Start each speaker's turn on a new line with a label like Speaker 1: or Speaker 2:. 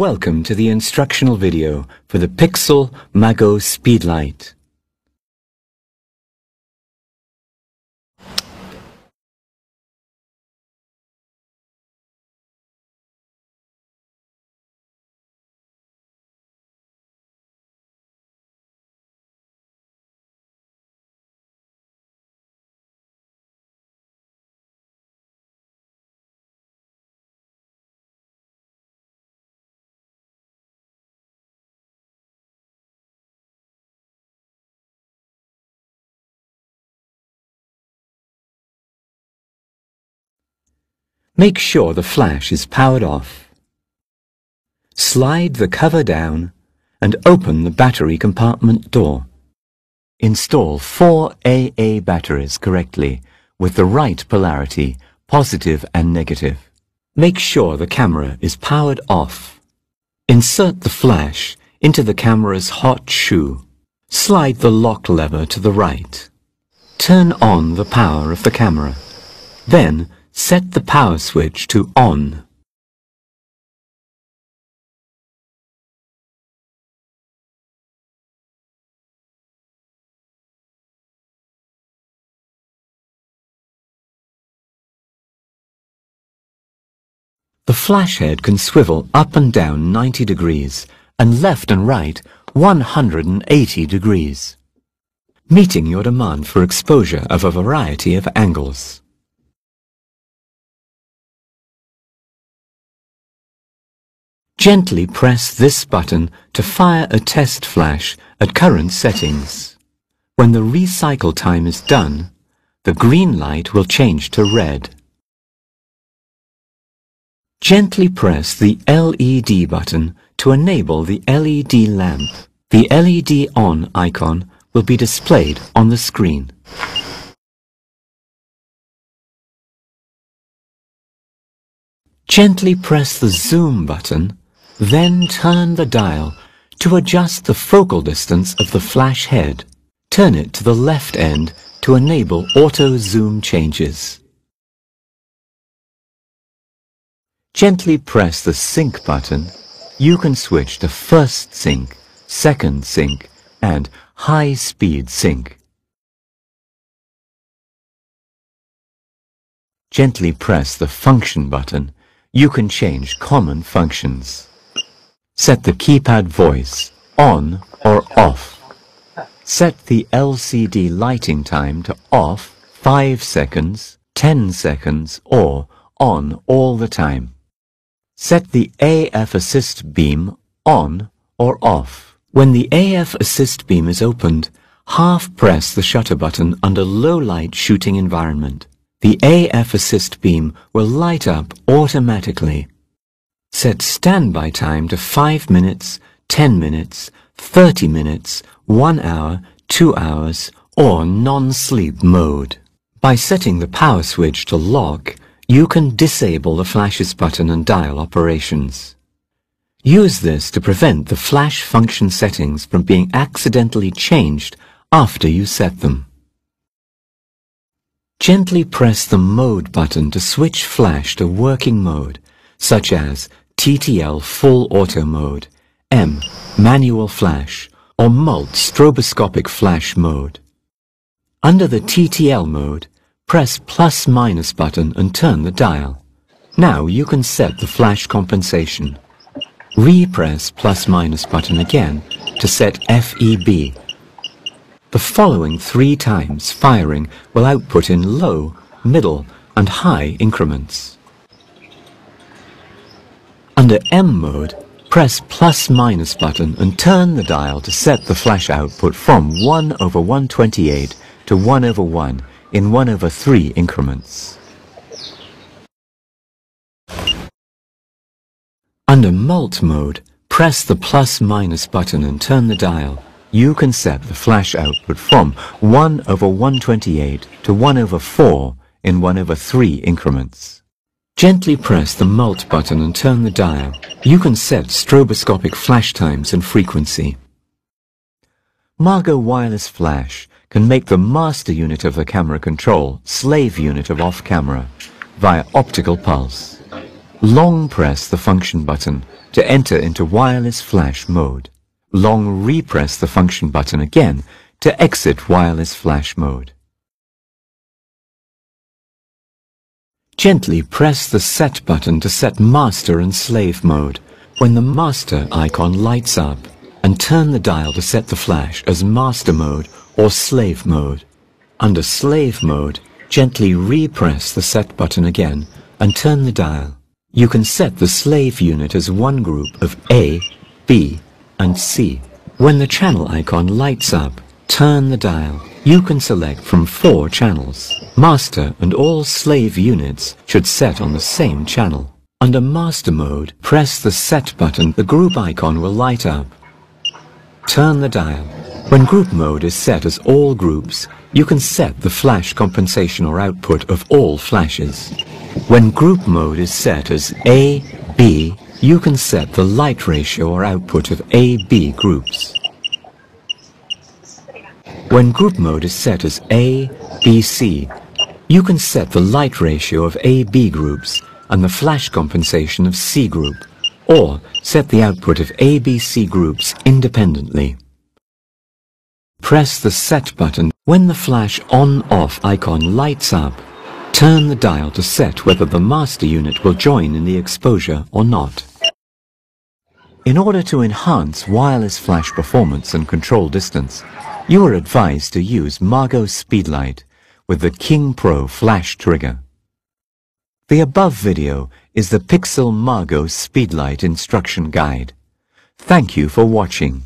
Speaker 1: Welcome to the instructional video for the Pixel Mago Speedlite. Make sure the flash is powered off. Slide the cover down and open the battery compartment door. Install four AA batteries correctly with the right polarity, positive and negative. Make sure the camera is powered off. Insert the flash into the camera's hot shoe. Slide the lock lever to the right. Turn on the power of the camera. Then Set the power switch to on. The flash head can swivel up and down 90 degrees and left and right 180 degrees, meeting your demand for exposure of a variety of angles. Gently press this button to fire a test flash at current settings. When the recycle time is done, the green light will change to red. Gently press the LED button to enable the LED lamp. The LED on icon will be displayed on the screen. Gently press the zoom button then turn the dial to adjust the focal distance of the flash head. Turn it to the left end to enable auto zoom changes. Gently press the sync button. You can switch to first sync, second sync, and high speed sync. Gently press the function button. You can change common functions. Set the keypad voice on or off. Set the LCD lighting time to off 5 seconds, 10 seconds, or on all the time. Set the AF assist beam on or off. When the AF assist beam is opened, half press the shutter button under low light shooting environment. The AF assist beam will light up automatically. Set standby time to 5 minutes, 10 minutes, 30 minutes, 1 hour, 2 hours, or non-sleep mode. By setting the power switch to lock, you can disable the flashes button and dial operations. Use this to prevent the flash function settings from being accidentally changed after you set them. Gently press the Mode button to switch flash to working mode, such as TTL Full Auto Mode, M Manual Flash, or Mult Stroboscopic Flash Mode. Under the TTL mode, press plus minus button and turn the dial. Now you can set the flash compensation. Repress plus minus button again to set FEB. The following three times firing will output in low, middle, and high increments. Under M mode, press plus minus button and turn the dial to set the flash output from 1 over 128 to 1 over 1 in 1 over 3 increments. Under Mult mode, press the plus minus button and turn the dial. You can set the flash output from 1 over 128 to 1 over 4 in 1 over 3 increments. Gently press the Mult button and turn the dial. You can set stroboscopic flash times and frequency. Mago Wireless Flash can make the master unit of the camera control slave unit of off-camera via optical pulse. Long press the function button to enter into wireless flash mode. Long repress the function button again to exit wireless flash mode. Gently press the set button to set master and slave mode when the master icon lights up and turn the dial to set the flash as master mode or slave mode. Under slave mode, gently repress the set button again and turn the dial. You can set the slave unit as one group of A, B, and C. When the channel icon lights up, turn the dial. You can select from four channels. Master and all slave units should set on the same channel. Under Master mode, press the Set button. The group icon will light up. Turn the dial. When group mode is set as all groups, you can set the flash compensation or output of all flashes. When group mode is set as A, B, you can set the light ratio or output of A-B groups. When group mode is set as A, B, C, you can set the light ratio of A-B groups and the flash compensation of C group, or set the output of ABC groups independently. Press the Set button when the flash on-off icon lights up. Turn the dial to set whether the master unit will join in the exposure or not. In order to enhance wireless flash performance and control distance, you are advised to use Mago Speedlite with the King Pro flash trigger. The above video is the Pixel Mago Speedlite instruction guide. Thank you for watching.